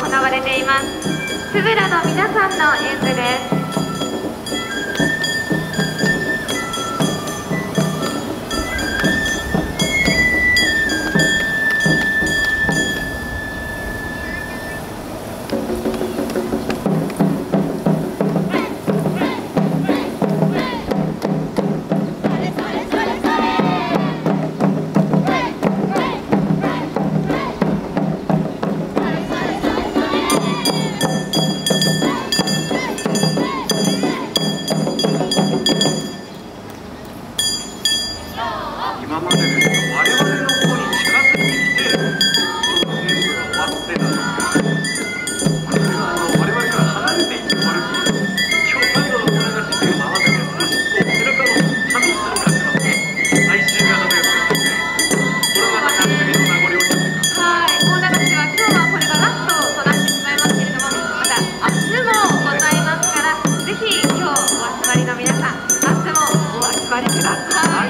行われています。つぶらの皆さんの演舞です。今までですと我々の方に近づいてきてその演舞が終わってたのがこれはあの我々から離れていって終わるっていう今日最後のお流しっていうのも合わせて少しこう背中の寂しさを感じますね哀愁が漂っていますねこれまた夏日の名残惜しいというかはい大流しは今日はこれがラストとなってしまいますけれどもまた明日もございますからぜひ今日お集まりの皆さん明日もお集まりください。